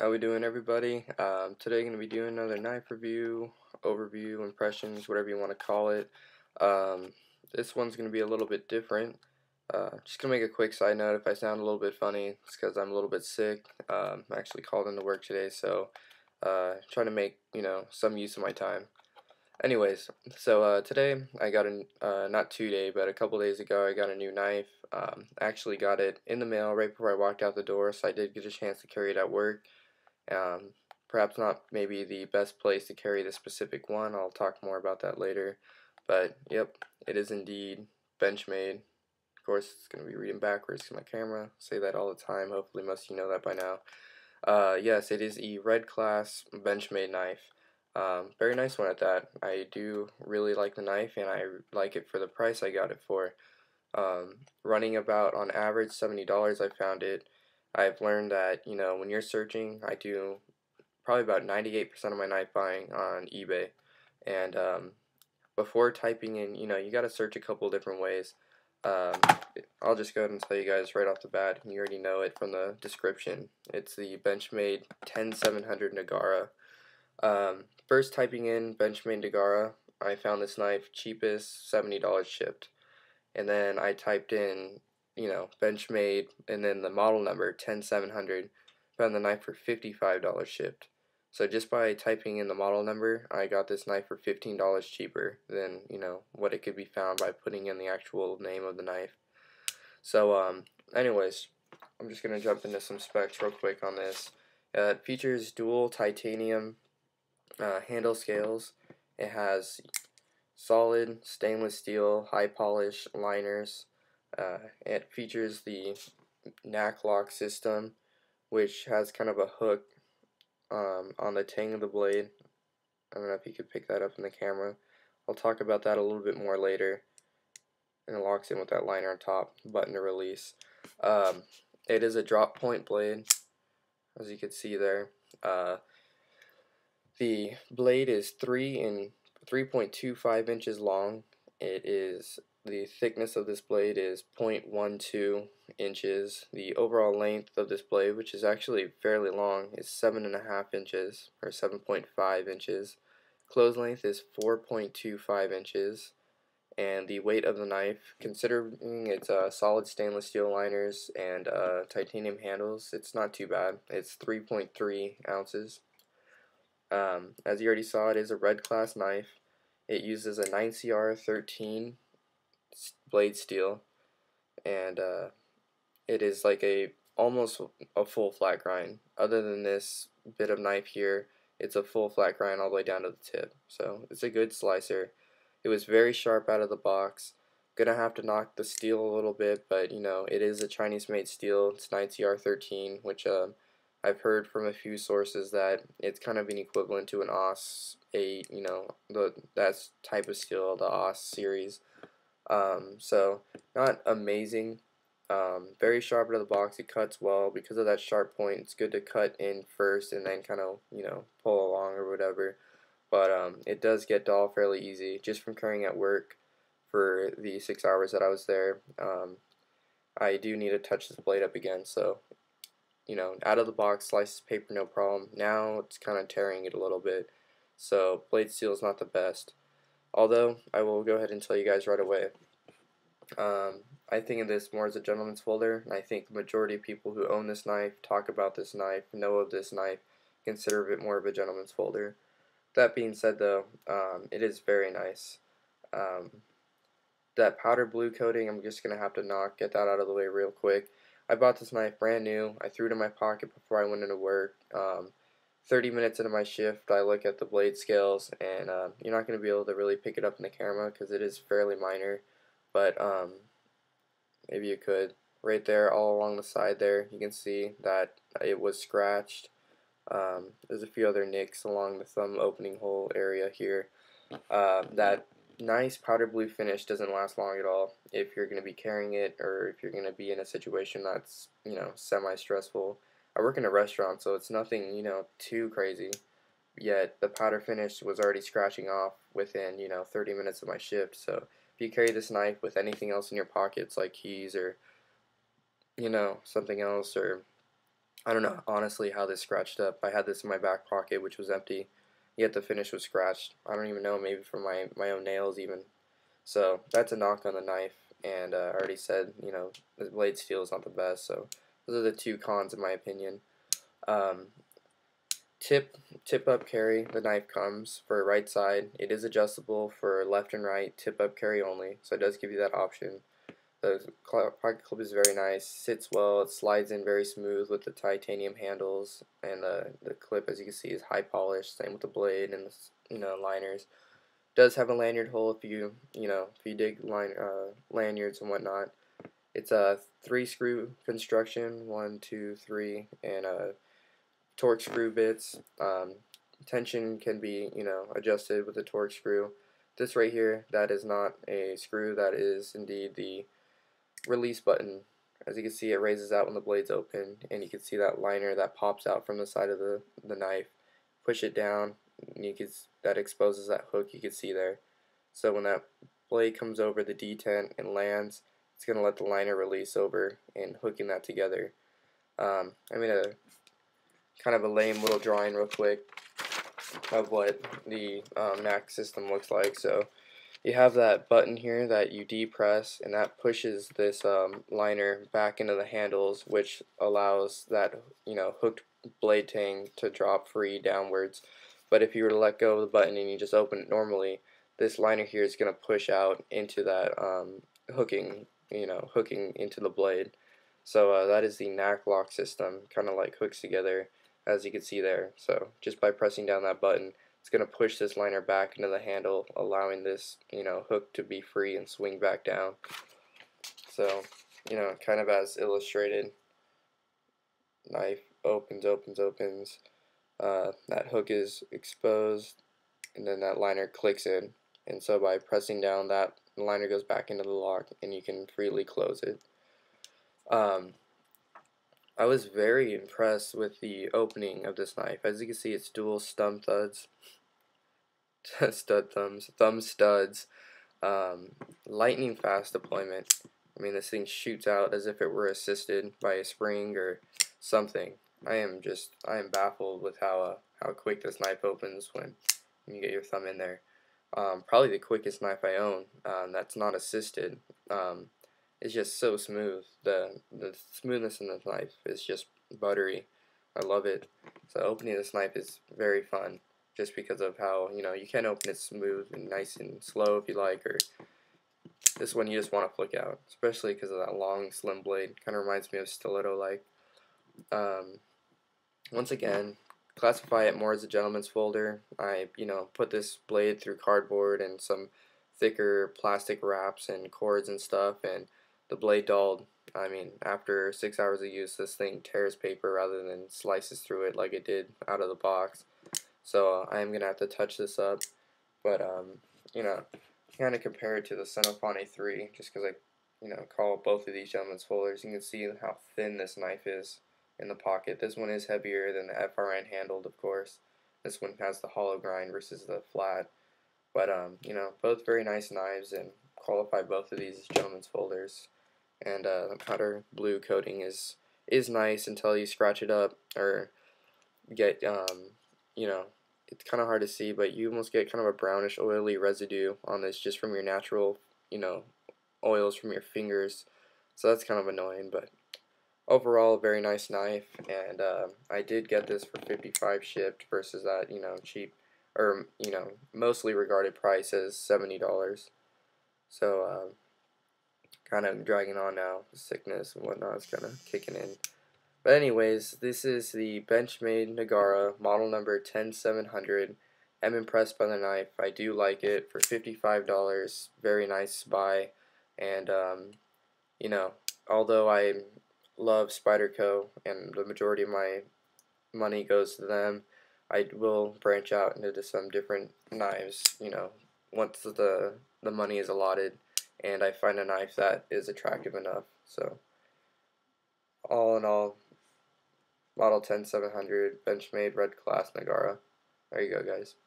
How we doing everybody? Um, today going to be doing another knife review, overview, impressions, whatever you want to call it. Um, this one's going to be a little bit different. Uh, just going to make a quick side note, if I sound a little bit funny, it's because I'm a little bit sick. Um, I'm actually called into work today, so uh, trying to make, you know, some use of my time. Anyways, so uh, today I got a, uh, not today, but a couple days ago I got a new knife. Um, actually got it in the mail right before I walked out the door, so I did get a chance to carry it at work. Um, perhaps not maybe the best place to carry the specific one. I'll talk more about that later. But yep, it is indeed Benchmade. Of course, it's going to be reading backwards to my camera. Say that all the time. Hopefully, most of you know that by now. Uh, yes, it is a red class Benchmade knife. Um, very nice one at that. I do really like the knife, and I like it for the price I got it for. Um, running about on average $70, I found it I've learned that, you know, when you're searching, I do probably about 98% of my knife buying on eBay. And um, before typing in, you know, you got to search a couple different ways. Um, I'll just go ahead and tell you guys right off the bat, you already know it from the description. It's the Benchmade 10700 Nagara. Um, first typing in Benchmade Nagara, I found this knife cheapest, $70 shipped. And then I typed in you know, Benchmade, and then the model number 10700. Found the knife for $55 shipped. So just by typing in the model number, I got this knife for $15 cheaper than, you know, what it could be found by putting in the actual name of the knife. So, um, anyways, I'm just going to jump into some specs real quick on this. Uh, it features dual titanium uh, handle scales. It has solid stainless steel, high polish liners. Uh, it features the NAC lock system, which has kind of a hook um, on the tang of the blade. I don't know if you could pick that up in the camera. I'll talk about that a little bit more later. And it locks in with that liner on top, button to release. Um, it is a drop point blade, as you can see there. Uh, the blade is 3 and 3.25 inches long. It is the thickness of this blade is 0.12 inches. The overall length of this blade, which is actually fairly long, is 7.5 inches, or 7.5 inches. Close length is 4.25 inches. And the weight of the knife, considering its uh, solid stainless steel liners and uh, titanium handles, it's not too bad. It's 3.3 ounces. Um, as you already saw, it is a red class knife. It uses a 9CR13 blade steel, and uh, it is like a almost a full flat grind. Other than this bit of knife here, it's a full flat grind all the way down to the tip. So it's a good slicer. It was very sharp out of the box. Gonna have to knock the steel a little bit, but you know it is a Chinese-made steel. It's 9CR13, which uh, I've heard from a few sources that it's kind of an equivalent to an OS 8. You know the that type of steel, the OS series. Um, so not amazing. Um, very sharp out of the box. It cuts well because of that sharp point. It's good to cut in first and then kind of you know pull along or whatever. But um, it does get dull fairly easy just from carrying at work for the six hours that I was there. Um, I do need to touch this blade up again. So you know out of the box slices paper no problem. Now it's kind of tearing it a little bit. So blade steel is not the best. Although, I will go ahead and tell you guys right away. Um, I think of this more as a gentleman's folder, and I think the majority of people who own this knife, talk about this knife, know of this knife, consider it more of a gentleman's folder. That being said, though, um, it is very nice. Um, that powder blue coating, I'm just going to have to knock, get that out of the way real quick. I bought this knife brand new. I threw it in my pocket before I went into work. Um, 30 minutes into my shift, I look at the blade scales, and uh, you're not going to be able to really pick it up in the camera because it is fairly minor, but um, maybe you could. Right there, all along the side there, you can see that it was scratched. Um, there's a few other nicks along the thumb opening hole area here. Uh, that nice powder blue finish doesn't last long at all if you're going to be carrying it or if you're going to be in a situation that's, you know, semi-stressful. I work in a restaurant, so it's nothing, you know, too crazy. Yet the powder finish was already scratching off within, you know, 30 minutes of my shift. So if you carry this knife with anything else in your pockets, like keys or, you know, something else, or I don't know honestly how this scratched up. I had this in my back pocket, which was empty, yet the finish was scratched. I don't even know, maybe from my my own nails even. So that's a knock on the knife, and uh, I already said, you know, the blade steel is not the best. So those are the two cons in my opinion. Um, tip tip up carry the knife comes for right side. It is adjustable for left and right tip up carry only. So it does give you that option. The pocket clip is very nice sits well it slides in very smooth with the titanium handles and the, the clip as you can see is high polished same with the blade and the you know liners. Does have a lanyard hole if you you know if you dig line uh, lanyards and whatnot it's a three screw construction one two three and a Torx screw bits. Um, tension can be, you know, adjusted with a Torx screw. This right here, that is not a screw, that is indeed the release button. As you can see, it raises out when the blade's open, and you can see that liner that pops out from the side of the, the knife. Push it down, and you can, that exposes that hook you can see there. So when that blade comes over the detent and lands, it's going to let the liner release over and hooking that together. Um, I made a kind of a lame little drawing real quick of what the um, NAC system looks like. So you have that button here that you depress and that pushes this um, liner back into the handles which allows that you know hooked blade tang to drop free downwards but if you were to let go of the button and you just open it normally this liner here is going to push out into that um, hooking you know hooking into the blade so uh, that is the NAC lock system kind of like hooks together as you can see there. So just by pressing down that button, it's going to push this liner back into the handle, allowing this, you know, hook to be free and swing back down. So, you know, kind of as illustrated, knife opens, opens, opens. Uh, that hook is exposed, and then that liner clicks in. And so by pressing down, that liner goes back into the lock, and you can freely close it. Um, I was very impressed with the opening of this knife. As you can see, it's dual stump thuds, stud thumbs, thumb studs, um, lightning fast deployment. I mean, this thing shoots out as if it were assisted by a spring or something. I am just, I am baffled with how uh, how quick this knife opens when you get your thumb in there. Um, probably the quickest knife I own um, that's not assisted. Um, is just so smooth. The the smoothness in the knife is just buttery. I love it. So opening this knife is very fun just because of how, you know, you can open it smooth and nice and slow if you like or this one you just want to flick out, especially because of that long slim blade. Kind of reminds me of stiletto like. Um, once again, classify it more as a gentleman's folder. I, you know, put this blade through cardboard and some thicker plastic wraps and cords and stuff and the blade dulled. I mean, after six hours of use, this thing tears paper rather than slices through it like it did out of the box. So uh, I am going to have to touch this up. But, um, you know, kind of compare it to the Senofan 3 just because I, you know, call both of these gentlemen's folders. You can see how thin this knife is in the pocket. This one is heavier than the FRN handled, of course. This one has the hollow grind versus the flat. But, um, you know, both very nice knives and qualify both of these as gentlemen's folders and uh, the powder blue coating is is nice until you scratch it up or get um, you know it's kind of hard to see but you almost get kind of a brownish oily residue on this just from your natural you know oils from your fingers so that's kind of annoying but overall a very nice knife and uh, I did get this for 55 shipped versus that you know cheap or you know mostly regarded price as $70 so uh, kind of dragging on now. Sickness and whatnot is kind of kicking in. But anyways, this is the Benchmade Nagara, model number 10700. I'm impressed by the knife. I do like it for $55. Very nice buy. And, um, you know, although I love Spyderco and the majority of my money goes to them, I will branch out into some different knives, you know, once the, the money is allotted and I find a knife that is attractive enough. So, all in all, Model 10700 Benchmade Red Class Nagara. There you go, guys.